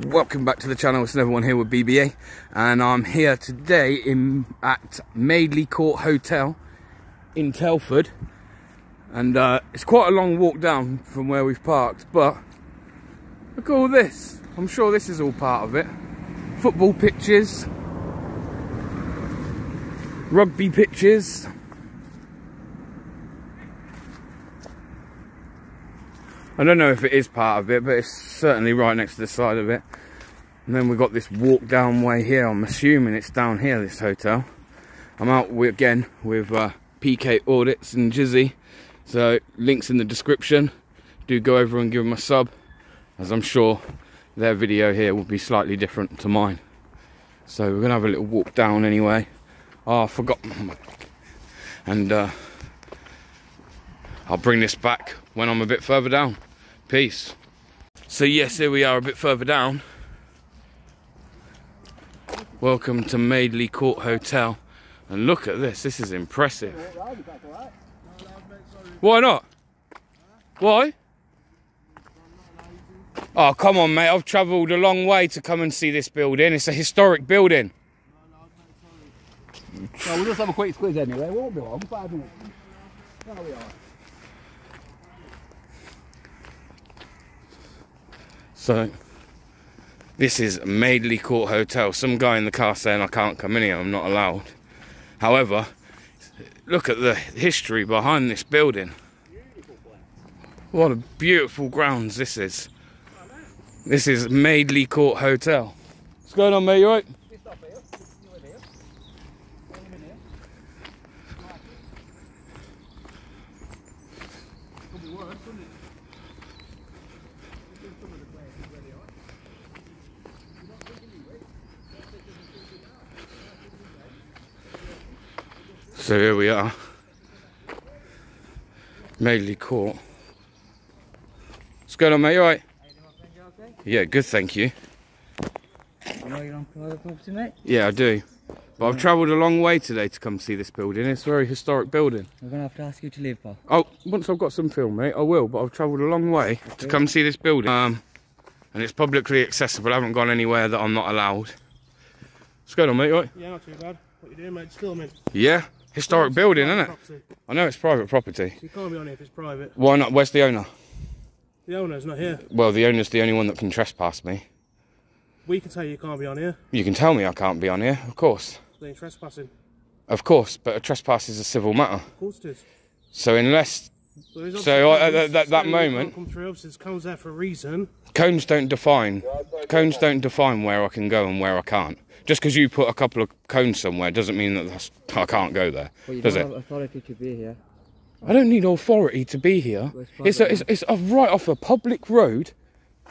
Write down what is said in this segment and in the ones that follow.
welcome back to the channel. It's another one here with BBA and I'm here today in at Madeley Court Hotel in Telford. And uh, it's quite a long walk down from where we've parked but look at all this. I'm sure this is all part of it. Football pitches. Rugby pitches I don't know if it is part of it, but it's certainly right next to the side of it. And then we've got this walk down way here. I'm assuming it's down here, this hotel. I'm out with, again with uh, PK Audits and Jizzy. So links in the description. Do go over and give them a sub, as I'm sure their video here will be slightly different to mine. So we're gonna have a little walk down anyway. Oh, I forgot. And uh, I'll bring this back when I'm a bit further down. Peace. So yes, here we are a bit further down. Welcome to Madeley Court Hotel. And look at this, this is impressive. Why not? Why? Oh, come on, mate. I've travelled a long way to come and see this building. It's a historic building. So we'll just have a quick squeeze anyway. It won't be long, five minutes. There we are. So, this is Madeley Court Hotel. Some guy in the car saying I can't come in here, I'm not allowed. However, look at the history behind this building. What a beautiful grounds this is. This is Madeley Court Hotel. What's going on, mate? You right? So here we are. Madeley Court. What's going on, mate? You alright? Yeah, good, thank you. You know you're on private property, mate? Yeah, I do. But I've travelled a long way today to come see this building. It's a very historic building. We're gonna have to ask you to leave, pal. Oh, once I've got some film, mate, I will. But I've travelled a long way to come see this building. Um, and it's publicly accessible. I haven't gone anywhere that I'm not allowed. What's going on, mate? You alright? Yeah, not too bad. What you doing, mate? Just filming. Yeah, historic building, isn't it? Property. I know it's private property. So you can't be on here if it's private. Why not? Where's the owner? The owner's not here. Well, the owner's the only one that can trespass me. We can tell you you can't be on here. You can tell me I can't be on here, of course. Then you're trespassing. Of course, but a trespass is a civil matter. Of course it is. So unless So, uh, that- that- that can't moment- Come through. Cones there for a reason. cones don't define cones don't define where I can go and where I can't. Just because you put a couple of cones somewhere doesn't mean that that's, I can't go there, Well, you does don't it? have authority to be here. I don't need authority to be here. Well, it's It's, a, it's, it's a right off a public road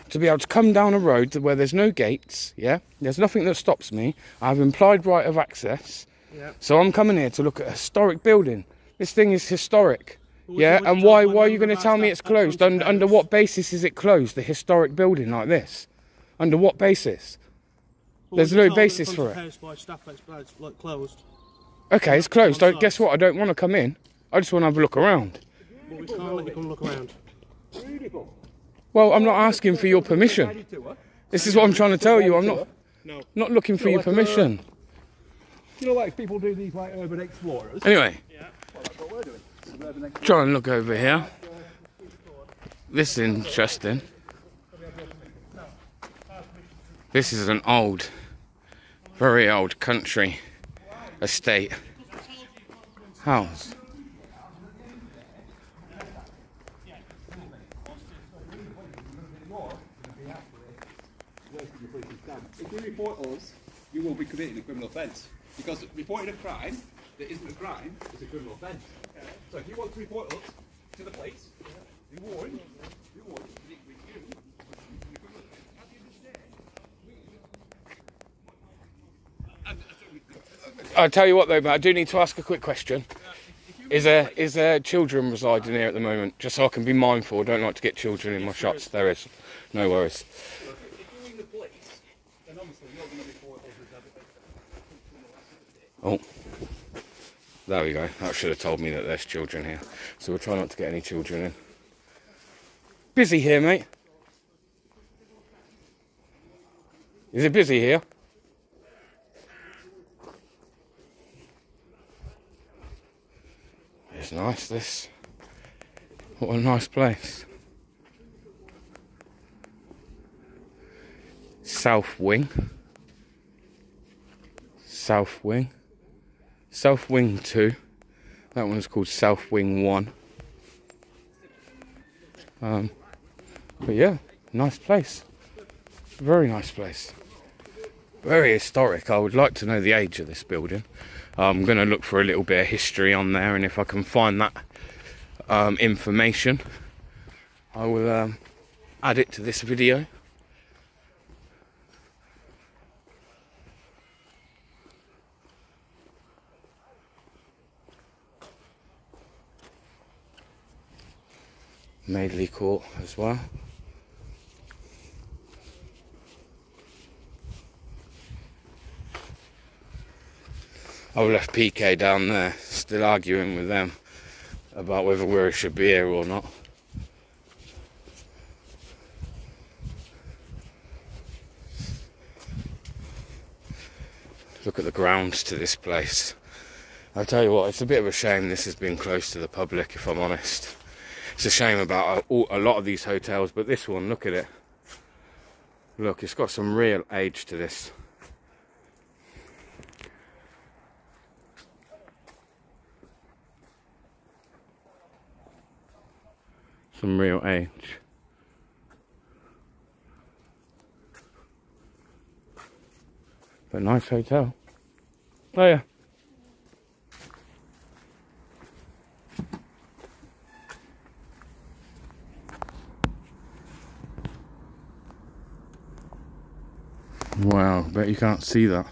to be able to come down a road where there's no gates. Yeah, there's nothing that stops me. I have implied right of access. Yeah. So I'm coming here to look at a historic building. This thing is historic. Well, Yeah, and why why are you going to tell me it's closed? comes Under, under what basis is it closed? The historic building like this? Under what basis? Well, There's no were told that basis for it. by staff that's that's, like closed. Okay, it's closed. on I, guess what? I don't want to come in. I just want to have a look around. But we can't let you come look around. Well, I'm not asking for your permission. This is what I'm trying to tell you. I'm not No. not looking for your permission. You know, like people do these like urban explorers. Anyway, That's what we're doing. Try and look over here. This is interesting. This is an old, very old country estate house. If you report us, you will be committing a criminal offence. Because reporting a crime that isn't a crime is a criminal offence. So if you want to report us to the police, you warn, you warn, you, you, you, you, criminal offence. How do I'll tell you what though, mate, I do need to ask a quick question. Is there is there children residing here at the moment? Just so I can be mindful. I don't like to get children in my shots. There is. No worries. Oh. There we go. That should have told me that there's children here. So we'll try not to get any children in. Busy here, mate. Is it busy here? It's nice, this. What a nice place. South Wing. South Wing. South Wing 2. That one's called South Wing 1. Um, but yeah, nice place. Very nice place. Very historic. I would like to know the age of this building. I'm going to look for a little bit of history on there, and if I can find that um, information, I will um, add it to this video. Madeley Court as well. I've left PK down there, still arguing with them about whether we should be here or not. Look at the grounds to this place. I'll tell you what, it's a bit of a shame this has been closed to the public, if I'm honest. It's a shame about a, a lot of these hotels, but this one, look at it. Look, it's got some real age to this. Some real age. But nice hotel. Oh yeah. Wow, bet you can't see that.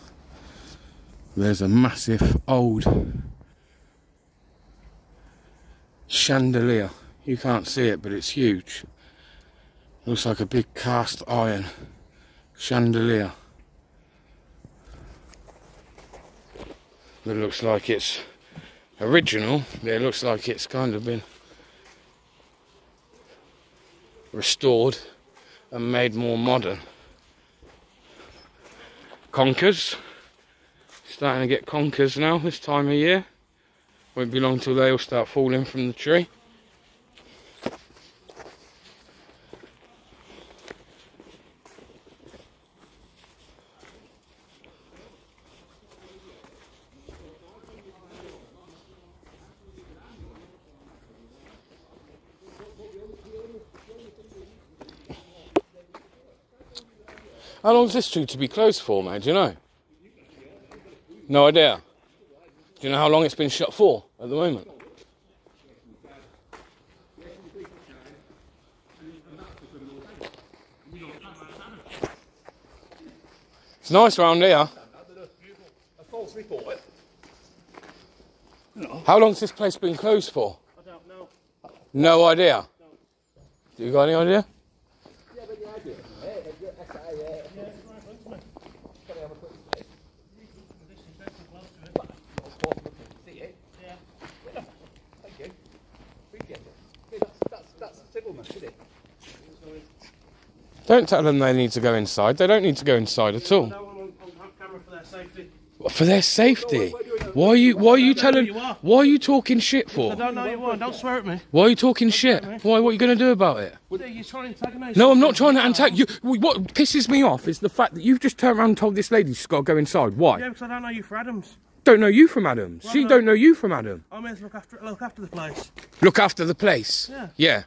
There's a massive old chandelier. You can't see it, but it's huge. Looks like a big cast iron chandelier. It looks like it's original. It looks like it's kind of been restored and made more modern. Conkers. Starting to get conkers now this time of year. Won't be long till they all start falling from the tree. How long is this due to be closed for, mate? Do you know? No idea. Do you know how long it's been shut for at the moment? It's nice round here. A false report. How long's this place been closed for? I don't know. No idea. Do you got any idea? See it? Yeah. Thank you. Appreciate it. Yeah, that's, that's, that's civil, isn't it? Don't tell them they need to go inside. They don't need to go inside at all. No one on, on camera for their safety. For their safety. Why are you why are you telling why are you talking shit for? I don't know you are. Don't swear at me. Why are you talking shit? Why what are you gonna do about it? You're trying to antagonise. No, I'm not trying to attack you. What pisses me off is the fact that you've just turned around and told this lady she's got to go inside. Why? Yeah, because I don't know you for Adams. Don't know you from Adam. She no. don't know you from Adam. I'm here to look after look after the place. Look after the place. Yeah. Yeah.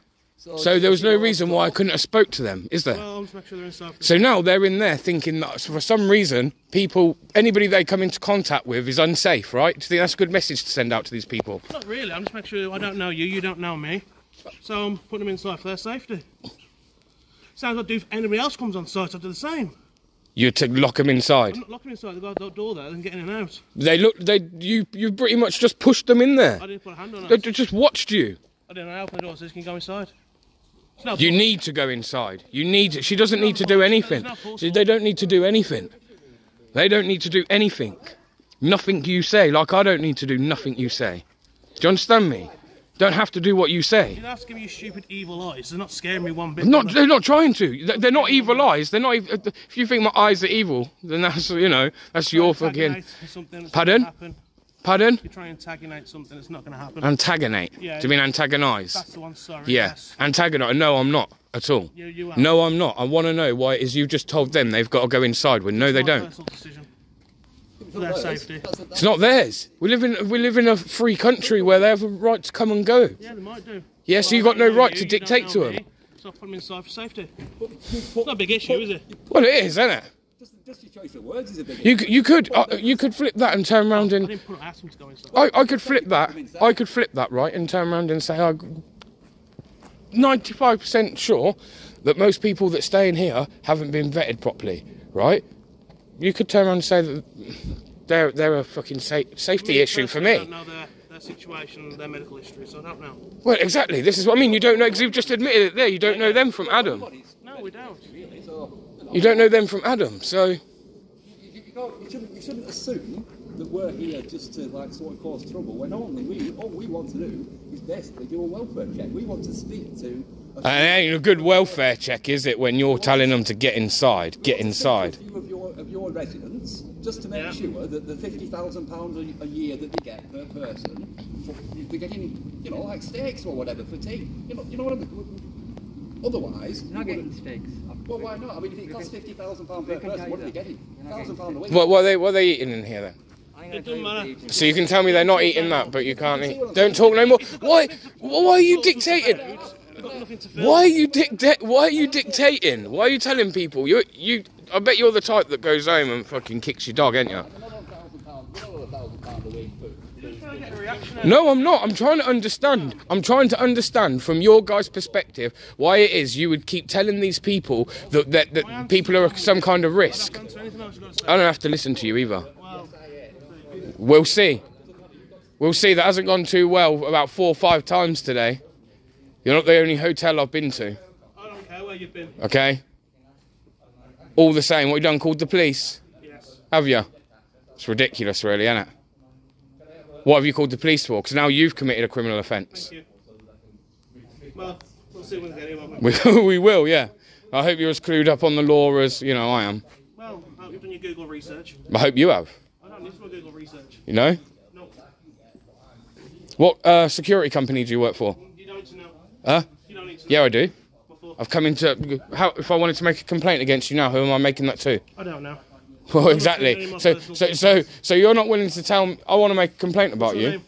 So there was no reason why I couldn't have spoke to them, is there? Well, I'm just make sure they're inside. So now they're in there thinking that for some reason, people, anybody they come into contact with is unsafe, right? Do you think that's a good message to send out to these people? Not really. I'm just making sure I don't know you. You don't know me. So I'm putting them inside for their safety. Sounds like if anybody else comes on site, I do the same. You to lock them inside. I'm not locking them inside. They've got a door there. They can get in and out. They look, they, you, you pretty much just pushed them in there. I didn't put a hand on They it. just watched you. I didn't open the door so you can go inside. You need to go inside. You need. She doesn't need to do anything. It's not forceful. See, They don't need to do anything. They don't need to do anything. Nothing you say. Like I don't need to do nothing you say. Do you understand me? Don't have to do what you say. You to give me stupid evil eyes. They're not scaring me one bit. Not, they? they're not trying to. They're- They're not evil eyes. They're not. If you think my eyes are evil, then that's you know that's your fucking. Pardon? Pardon? You try and antagonate something that's not going to happen. Antagonate. Yeah. Do you mean antagonise? That's the one. Sorry. Yeah. Yes. Antagonise. No, I'm not at all. You, you are. No, I'm not. I want to know why it is you've just told them they've got to go inside when no, they It's don't. decision. For their safety. It's not theirs. We live in we live in a free country where they have a right to come and go. Yeah, they might do. Yeah, so Well, you got no right you, to dictate to me, them. So I put them inside for safety. It's not a big issue, is it? Well, it is, isn't it? Just, just your choice of words is a big You c- you could uh, you could flip that and turn around I and didn't put ask them to go inside. I, I could flip that. I could flip that right and turn around and say I'm 95% sure that most people that stay in here haven't been vetted properly, right? You could turn around and say that they're they're a fucking sa- safety issue for personally, I me. don't know their, their situation, their medical history, so I don't know. Well, exactly. This is what I mean. You don't know because you've just admitted it there. You don't know them from Adam. No, we don't. You don't know them from Adam. So You, you, can't, you, shouldn't, you shouldn't assume that we're here just to like sort of cause trouble when only we all we want to do is basically do a welfare check. We want to speak to a and it ain't a good welfare check, is it? When you're telling them to get inside, get inside. A few of your of your residents, just to make Yeah. sure that the fifty thousand pounds a year that they get per person, for, they're getting, you know, like steaks or whatever for tea. You know, you know what I mean? Otherwise, You're not getting steaks. Well, why not? I mean, if it costs fifty thousand pounds per person, what are they getting? Thousand pound a week. What, what are they what are they eating in here then? It doesn't matter. So you can tell me they're not eating that, but you can't eat. Don't talk no more. Why? Why are you dictating? I've got nothing to film. Why are you dicta- Why are you dictating? Why are you telling people? You you. I bet you're the type that goes home and fucking kicks your dog, ain't you? Another thousand pounds, another thousand pound a week for. Trying to get a reaction out. No, I'm not. I'm trying to understand. I'm trying to understand from your guys' perspective why it is you would keep telling these people that that, that people are some kind of risk. Answer anything else you've got to say. I don't have to listen to you either. Well, We'll see. We'll see. That hasn't gone too well about four or five times today. You're not the only hotel I've been to. I don't care where you've been. Okay. All the same, what you done? Called the police? Yes. Have you? It's ridiculous, really, isn't it? What have you called the police for? Because now you've committed a criminal offence. Thank you. Well, we'll see when we get we? Will, yeah. I hope you're as clued up on the law as you know I am. Well, I hope you've done your Google research. I hope you have. I don't need to do Google research. You know. No, What uh, security company do you work for? you don't need to know. Huh? You don't need to know. Yeah, I do. I've come into. How if I wanted to make a complaint against you now? Who am I making that to? I don't know. Well, exactly. telling you my So, so, so, so you're not willing to tell me I want to make a complaint about you.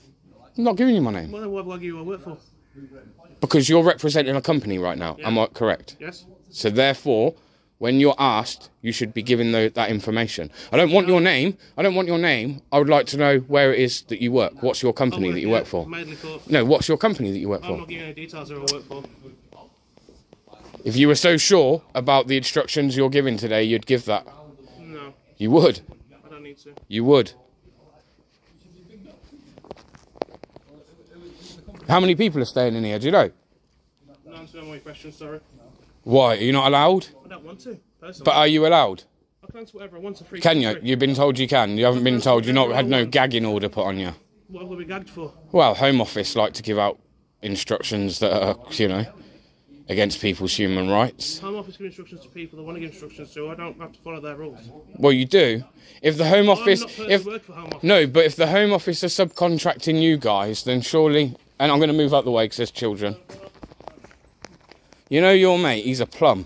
I'm not giving you my name Well, what I give you a work for? because you're representing a company right now. Am I correct? Yes? So therefore, when you're asked, you should be given tho- that information. I don't want your name. I don't want your name. I would like to know where it is that you work. What's your company that you work for? No, what's your company that you work I'm for? not giving any details of who I work for. If you were so sure about the instructions you're giving today, you'd give that. No, You would. I don't need to. You would. How many people are staying in here? Do you know? No answer any more questions, sorry. Why? Are you not allowed? I don't want to, personally. But are you allowed? I can answer whatever I want. A free Can you? You've been told you can. You haven't been told. You're not had no gagging order put on you. What have I been gagged for? Well, Home Office like to give out instructions that are, you know, against people's human rights. Home Office give instructions to people they want to give instructions to. I don't have to follow their rules. Well, you do. If the Home Office, I'm not personally if work for Home Office. no, but if the Home Office are subcontracting you guys, then surely. And I'm going to move out the way because there's children. You know your mate. He's a plum.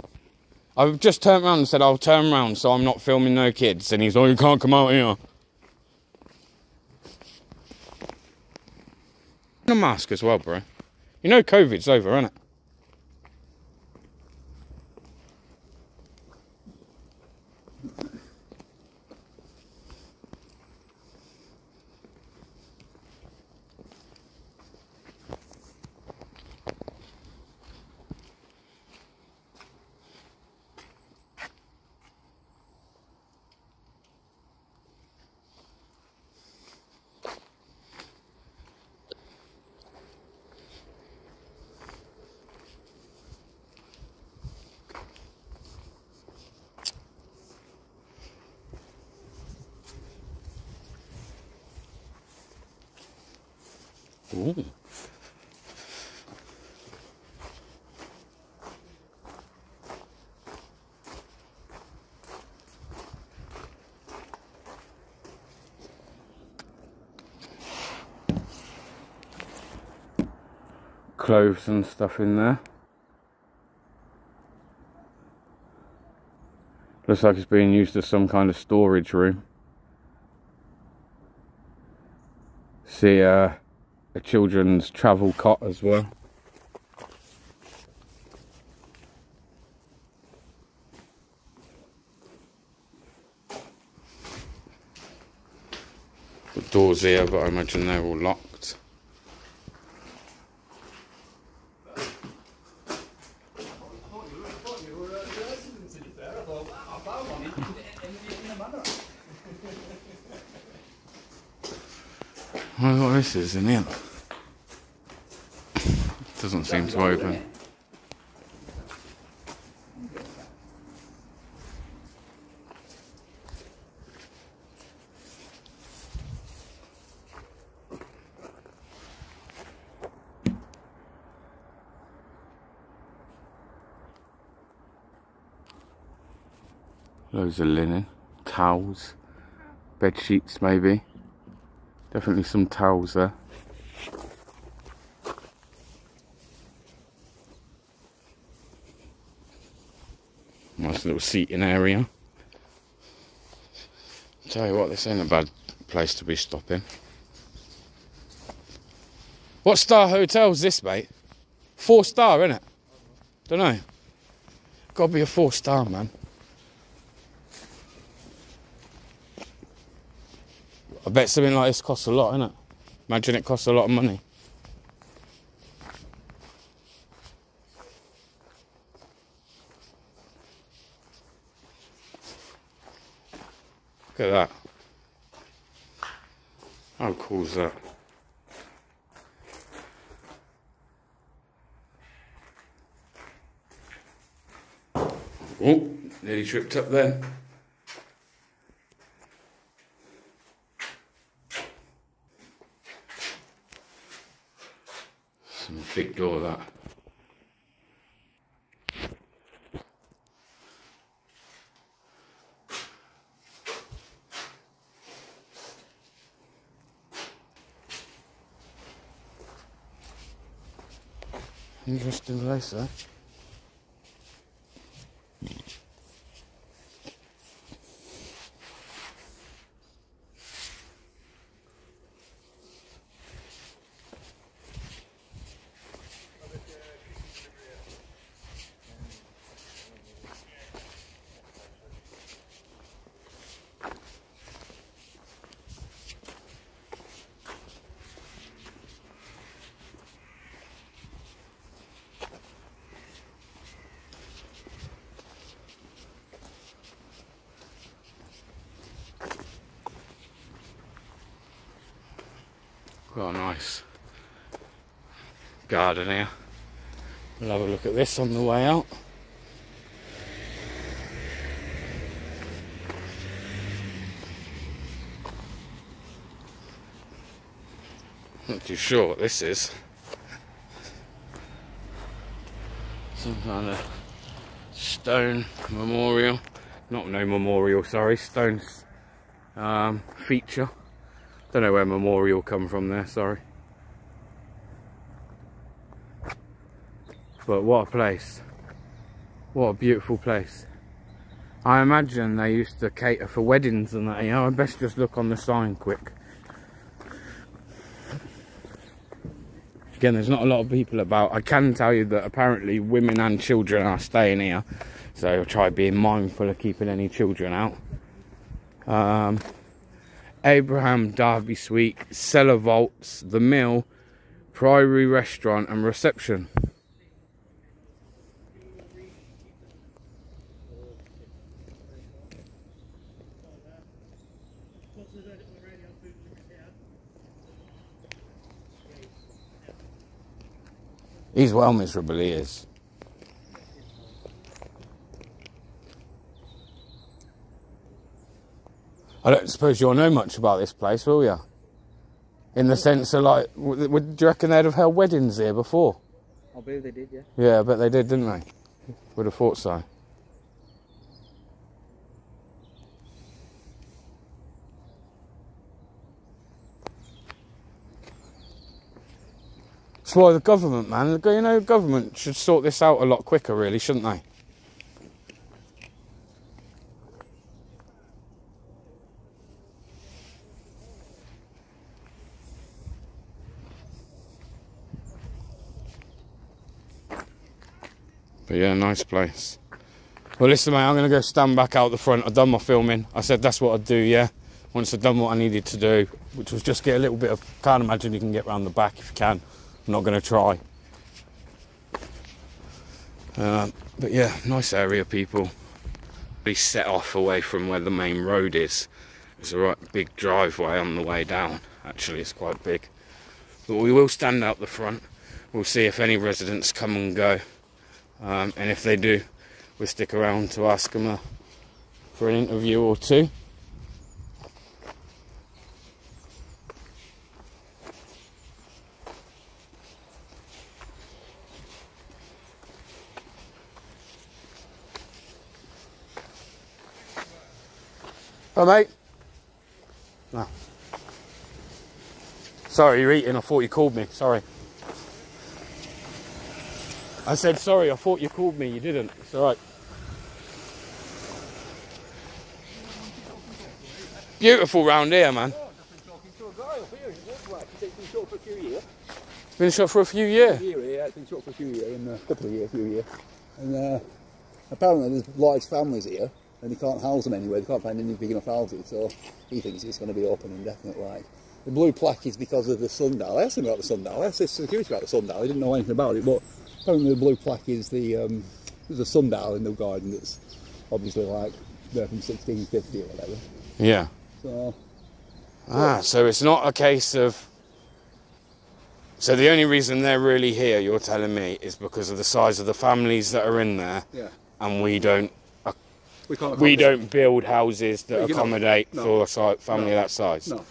I've just turned around and said I'll turn around so I'm not filming no kids, and he's like, oh, you can't come out here. A mask as well, bro. You know COVID's over, isn't it? Ooh. Cloves and stuff in there. Looks like it's being used as some kind of storage room. See, uh, a children's travel cot as well. The doors here, but I imagine they're all locked. This is in here. Doesn't seem to open. Loads of linen, towels, bed sheets maybe. Definitely some towels there. Nice little seating area. Tell you what, this ain't a bad place to be stopping. What star hotel's this, mate? Four star, innit? Don't know. Gotta be a four star, man. I bet something like this costs a lot, innit? Imagine it costs a lot of money. Look at that. How cool is that? Oh, nearly tripped up then. Some big door that. Interesting place there. Got a nice garden here. We'll have a look at this on the way out. Not too sure what this is. Some kind of stone memorial. Not no memorial, sorry, stone um, feature. Don't know where memorial come from there, sorry. But what a place. What a beautiful place. I imagine they used to cater for weddings and that, you know, I best just look on the sign quick. Again, there's not a lot of people about. I can tell you that apparently women and children are staying here. So I'll try being mindful of keeping any children out. Um, Abraham Darby Suite, Cellar Vaults, The Mill, Priory Restaurant and Reception. He's well miserable, he is. I don't suppose you'll know much about this place, will you? In the sense of like, would do you reckon they'd have held weddings here before? I believe they did, yeah. Yeah, I bet they did, didn't they? Would have thought so. That's why the government, man, you know, government should sort this out a lot quicker, really, shouldn't they? But yeah, nice place. Well, listen, mate, I'm going to go stand back out the front. I've done my filming. I said that's what I'd do, yeah. Once I've done what I needed to do, which was just get a little bit of. Can't imagine you can get round the back if you can. Not going to try. Um, but yeah, nice area, people. Be set off away from where the main road is. There's a right big driveway on the way down. Actually, it's quite big. But we will stand out the front. We'll see if any residents come and go. Um, and if they do, we'll stick around to ask them uh, for an interview or two. Oh, mate. No. Sorry, you're eating. I thought you called me. Sorry. I said sorry. I thought you called me. You didn't. It's all right. Beautiful round here, man. It's been shut for a few years. Yeah, it's been for a few years, and a couple of years, a few years. And uh, apparently there's large families here, and they can't house them anywhere. They can't find any big enough houses, so he thinks it's going to be open indefinitely. Like the blue plaque is because of the sundial. I asked him about the sundial. I asked his security about the sundial. He didn't know anything about it, but apparently the blue plaque is the um, there's a sundial in the garden that's obviously like there from 1650 or whatever. Yeah. So Ah, so it's not a case of. So the only reason they're really here, you're telling me, is because of the size of the families that are in there, yeah, and we don't we can't. we don't build houses that you know, accommodate no. for a family No. that size. No.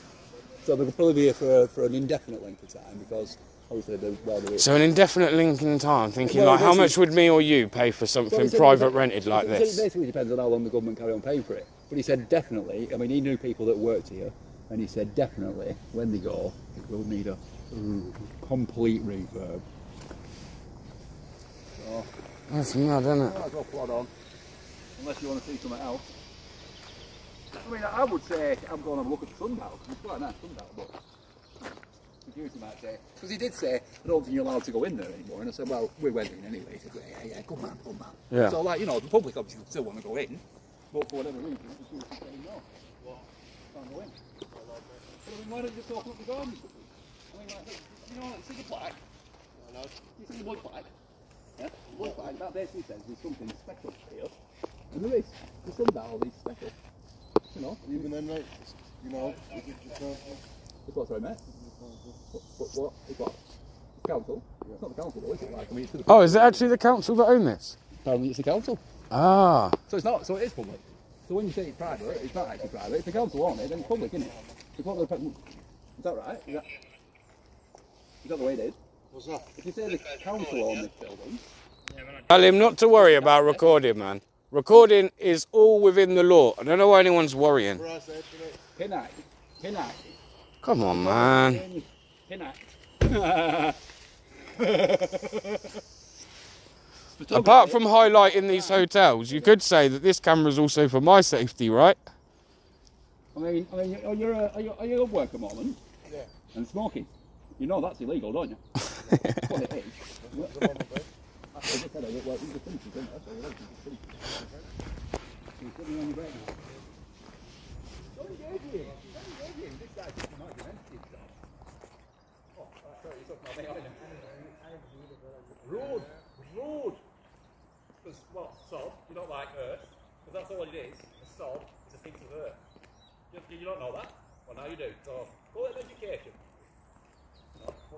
So they'll probably be here for, for an indefinite length of time because obviously they're well So an indefinite link in time, thinking Well, like, how much would me or you pay for something Well, private rented like this? It basically depends on how long the government carry on paying for it. But he said definitely. I mean, he knew people that worked here, and he said definitely when they go, it will need a complete refurb. So That's mad, isn't it? Oh, unless you want to see something else. I mean, I would say I'm going to have a look at the sundial. because It's quite a nice sundial, but security might say because he did say I don't think you're allowed to go in there anymore. And I said, well, we went in anyway. He said, yeah, yeah, yeah, come on, come on. Yeah. So like, you know, the public obviously still want to go in, but for whatever reason, the security saying no. Can't go in. But I mean, why don't you just open up the garden? I mean, like, you know, like, see the plaque? You see the wood plaque? Yeah, the wood plaque. That basically says there's something special here. And there is. The sundial is special. You know, Even then, like, you know, is it just not- it's what's right, mate. What? What? what it's what? It's council. It's not the council though, is it? Like, I mean, it's the Oh, is it actually the council that own this? Apparently it's the council. Ah, So it's not, so it is public. So when you say it's private, it's not actually private. If the council own it, then it's public, isn't it? It's what the, is that right? Is that, is that the way it is? What's that? You say the council own this building, tell him not to worry about recording, man. Recording is all within the law. I don't know why anyone's worrying. Where I said, PINAC, PINAC, Come on, man. PINAC. Apart from highlighting these hotels, you could say that this camera is also for my safety, right? I mean, I mean, are you, a, are you, are you at work at the moment? Yeah. And smoking? You know that's illegal, don't you? What it is. I just said I was at work, you just finished it, didn't I? So you don't just finish it. You're sitting on your break now. Don't engage with him. Don't engage with him. This guy's just an argumentative stuff. Oh, I thought you were talking about me, aren't you? Road, road. Because what? Sod. You don't like earth. Because that's all it is. A sod is a piece of earth. You, you don't know that. Well, now you do. So call it education. No, what can I say?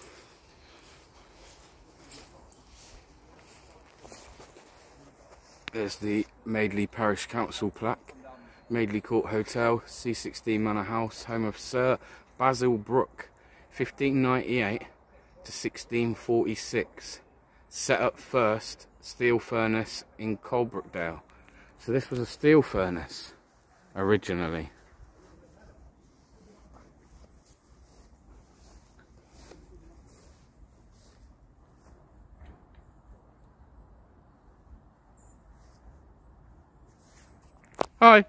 There's the Madeley Parish Council plaque. Madeley Court Hotel, C16 Manor House, home of Sir Basil Brooke, 1598 to 1646. Set up first steel furnace in Coalbrookdale. So this was a steel furnace originally. Hi.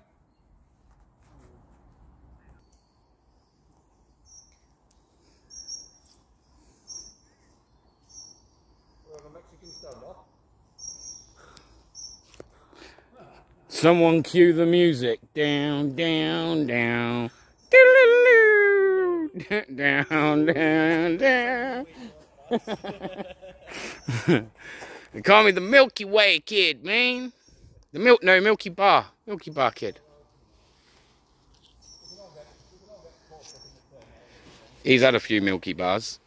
Someone cue the music. Down, down, down. Down, down, down. they call me the Milky Way kid, man. The milk, no, Milky Bar. Milky Bar kid. He's had a few Milky Bars.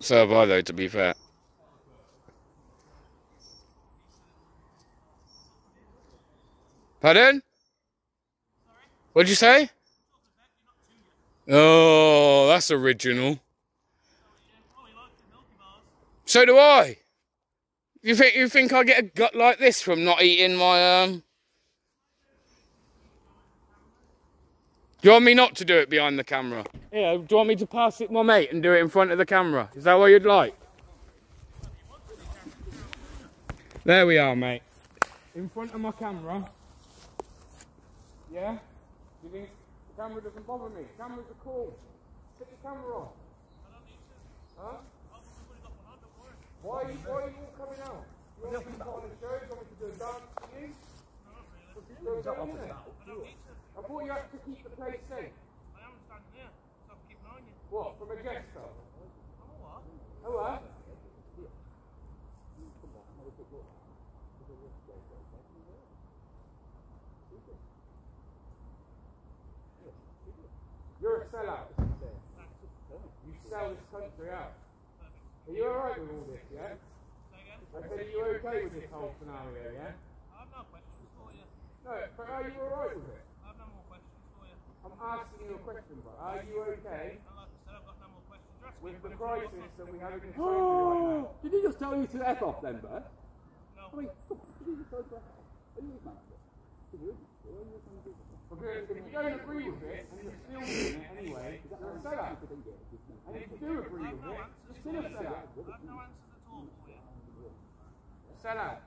So have I, though, to be fair. Pardon? What'd you say? Oh, that's original. So do I. You think you think I get a gut like this from not eating my um? Do you want me not to do it behind the camera? Yeah. Do you want me to pass it my mate and do it in front of the camera? Is that what you'd like? There we are, mate. In front of my camera. Yeah? You think the camera doesn't bother me? Cameras are cool. Put the camera on. Huh? Why are you, why are you all coming out? You want me to put on a show? You want me to do a dance for you? Do a show, innit? I thought you had to keep the place safe. I understand, yeah. So I keep mine in. What, from a guest jester? Oh, what? You're a sellout. You sell this country out. Are you alright with all this, yeah? I said, are you okay with this whole scenario, yeah? I have no, questions for you. No, but are you alright with it? I have no more questions for you. I'm asking you a question, but are you okay with the crisis that we have in this country right now? Oh, did he just tell you to F off then, Bert? No. I mean, did he just tell you to F off? Are you his manager? Did you? Because if you don't agree with it, and you're still doing it anyway, you're a. And if you do agree with it, you're still a sellout. Sellout.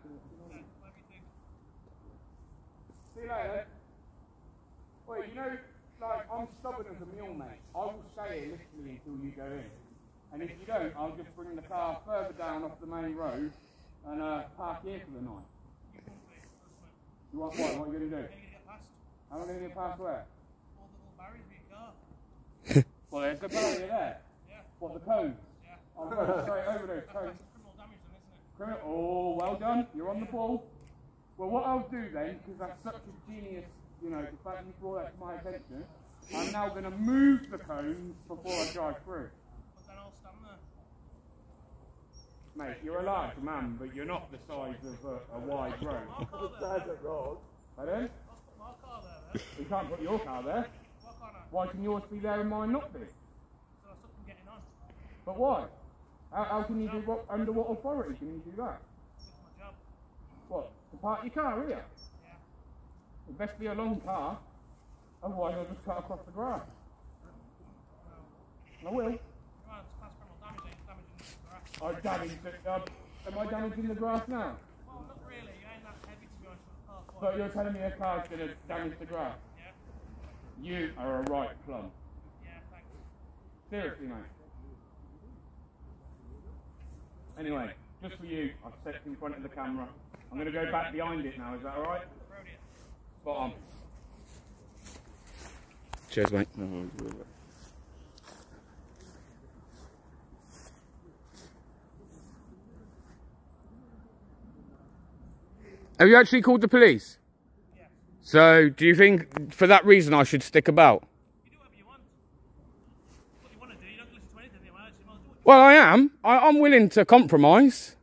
See you later. Wait, you know, like, I'm stubborn as a mule, mate. I will stay here literally until you go in. And if you don't, I'll just bring the car further down off the main road and uh, park here for the night. You want what? What are you going to do? How am I going to get past where? Well, there's a barrier there. What, the cones? I'll go straight over those cones. Criminal. damage, isn't it? Oh, well done. You're on the ball. Well, what I'll do then, because that's such a genius, you know, the fact you brought that to my attention, I'm now going to move the cones before I drive through. Mate, you're a large man, but you're not the size of a, a wide road. Pardon? You can't put your car there. Why can yours be there and mine not be? But why? How, how can you do what, under what authority can you do that? What? To park your car here? It best be a long car, otherwise I'll just cut across the grass. I will. I damaged it. Am I damaging the grass now? But you're telling me a car's going to damage the grass? You are a right plum. Yeah, thanks. Seriously, mate. Anyway, just for you, I've stepped in front of the camera. I'm going to go back behind it now, is that alright? Spot on. Cheers, mate. Have you actually called the police? Yeah. So, do you think for that reason I should stick about? You do whatever you want. What you want to do, you don't listen to anything, actually I'll do it. Well, I am. I, I'm willing to compromise.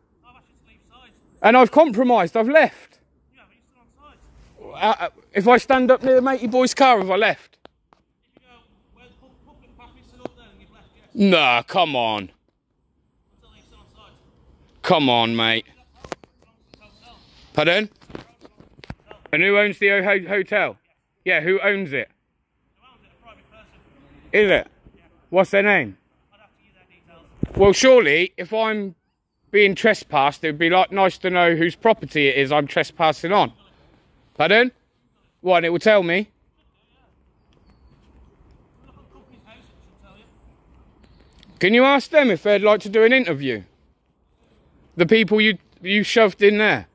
And I've compromised. I've left. uh, if I stand up near the matey boy's car, have I left? If go, where the pub- public path is still up there and you've left, yeah, Nah, come on. until you're still on site. Come on, mate. Pardon? And who owns the ho- hotel? Yeah, who owns it? Is it? What's their name? Well, surely, if I'm being trespassed, it would be like nice to know whose property it is I'm trespassing on. Pardon? What? and It will tell me. Can you ask them if they'd like to do an interview? The people you you shoved in there.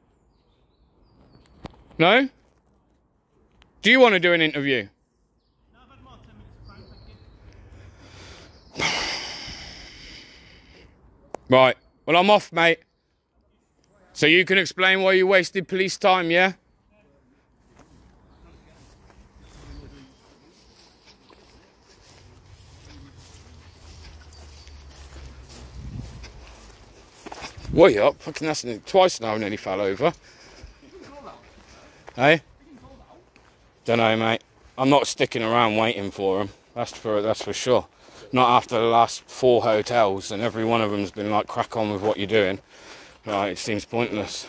No? Do you want to do an interview? No, I've had more than 10 minutes of phone, thank you. Right. Well, I'm off, mate. So you can explain why you wasted police time, yeah? What you up? Fucking that's twice now I nearly fell over. Hey? Don't know, mate. I'm not sticking around waiting for them. That's for that's for sure. Not after the last four hotels, and every one of them's been like, crack on with what you're doing. Right, it seems pointless.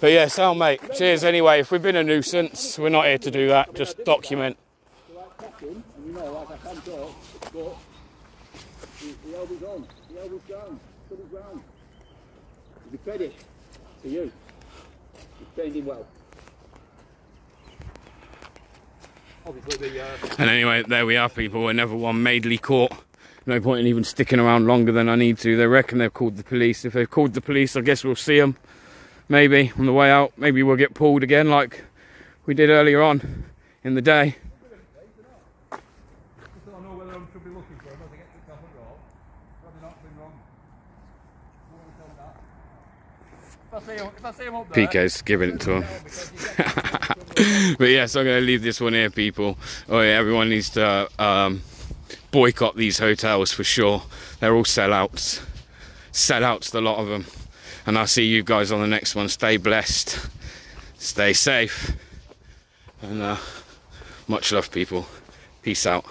But yeah, so mate, cheers anyway. If we've been a nuisance, we're not here to do that. Just document. a credit to you. You've trained him well. Obviously, the, uh, And anyway, there we are, people. Another one madely caught. No point in even sticking around longer than I need to. They reckon they've called the police. If they've called the police, I guess we'll see them. Maybe on the way out. Maybe we'll get pulled again, like we did earlier on in the day. just so I know whether I should be looking for them as I get to Telford Road. Whether not been wrong. I want to tell that. If I see him, if I see him up there, PK's giving it to him. but yes, I'm going to leave this one here, people. Oh yeah, everyone needs to um, boycott these hotels for sure. They're all sellouts, sellouts, the lot of them. And I'll see you guys on the next one. Stay blessed, stay safe, and uh, much love, people. Peace out.